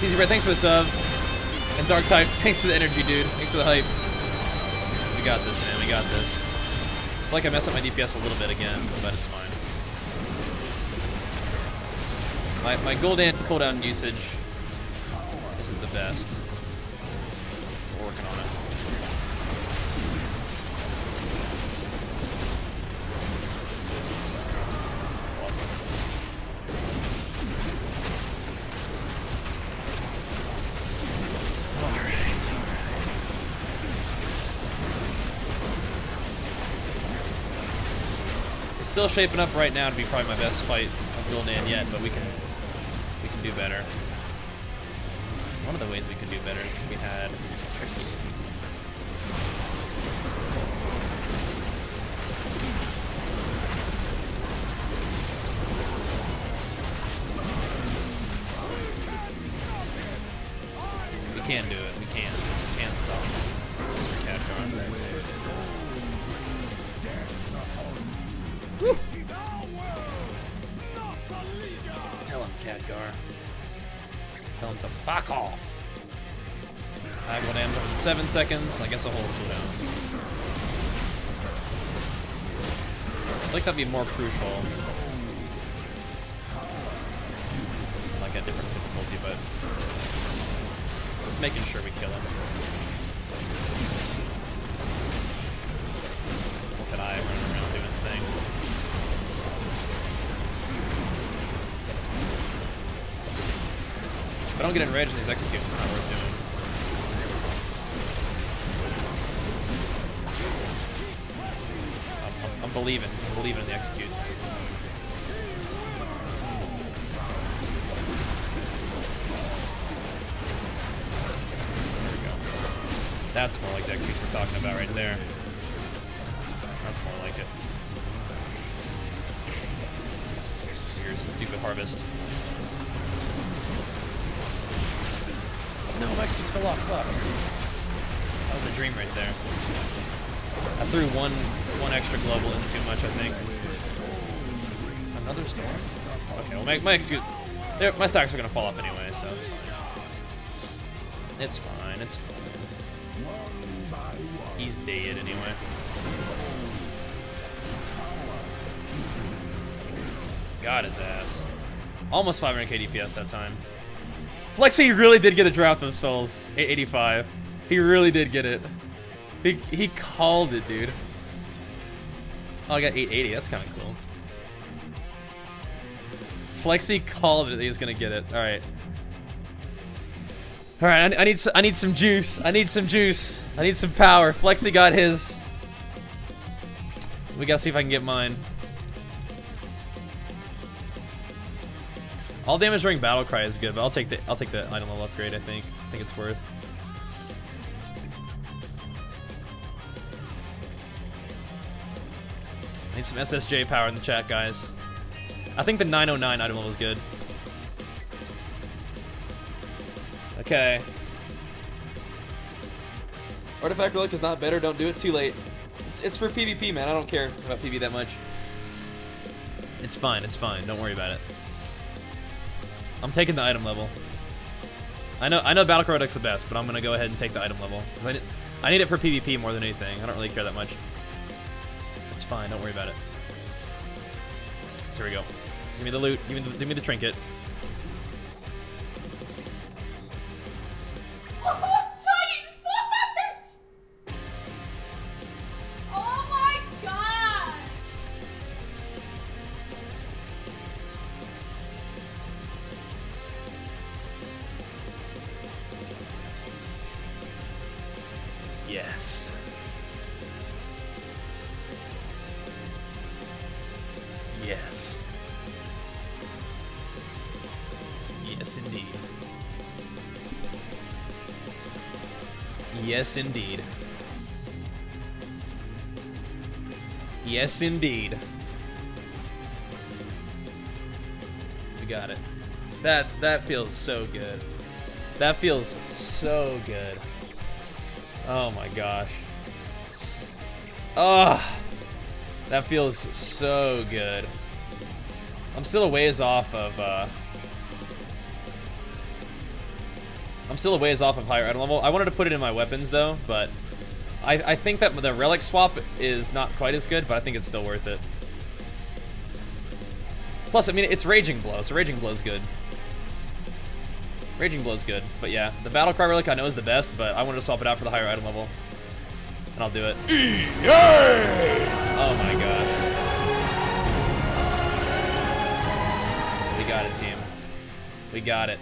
Cheesy Bread, thanks for the sub. And Dark Type, thanks for the energy, dude. Thanks for the hype. We got this, man. We got this. I like I messed up my DPS a little bit again, but it's fine. My, my Gul'dan cooldown usage isn't the best. We're working on it. Still shaping up right now to be probably my best fight of Gul'dan yet, but we can we can do better. One of the ways we could do better is if we had tricky. We can do it. We can. We can stop. Tell him, Khadgar. Tell him to fuck off. I go down in seven seconds. I guess I'll hold cooldowns. I think that'd be more crucial. Like a different difficulty, but just making sure we kill him. Look I running around doing his thing. If I don't get enraged in these executes, it's not worth doing. I'm, I'm, I'm believing. I'm believing in the executes. There we go. That's more like the executes we're talking about right there. That's more like it. Here's stupid harvest. No, my executes fell off. Fuck. That was the dream right there. I threw one one extra global in too much, I think. Another storm? Okay, well my, my there, my stacks are gonna fall off anyway, so it's fine. It's fine, it's fine. He's dead anyway. Got his ass. Almost 500k DPS that time. Flexi really did get a Draught of Souls. 885. He really did get it. He, he called it, dude. Oh, I got 880. That's kind of cool. Flexi called it that he was gonna get it. All right. All right. I, I need I need some juice. I need some juice. I need some power. Flexi got his. We gotta see if I can get mine. All damage during battle cry is good, but I'll take the I'll take the item level upgrade. I think I think it's worth. Need some SSJ power in the chat, guys. I think the 909 item level is good. Okay. Artifact Relic is not better. Don't do it too late. It's, it's for PvP, man. I don't care about PvP that much. It's fine. It's fine. Don't worry about it. I'm taking the item level. I know I know Battle Deck's the best, but I'm gonna go ahead and take the item level. I need, I need it for PvP more than anything. I don't really care that much. It's fine. Don't worry about it. So here we go. Give me the loot. Give me the, give me the trinket. Yes. Yes. Yes, indeed. Yes, indeed. Yes, indeed. We got it. That that feels so good. That feels so good. Oh my gosh. Oh, that feels so good. I'm still a ways off of uh, I'm still a ways off of higher item level. I wanted to put it in my weapons though, but I, I think that the relic swap is not quite as good, but I think it's still worth it. Plus, I mean, it's Raging Blow, so Raging Blow's good. Raging Blow's good, but yeah, the Battle Cry Relic I know is the best, but I wanted to swap it out for the higher item level. And I'll do it. Oh my god. We got it, team. We got it.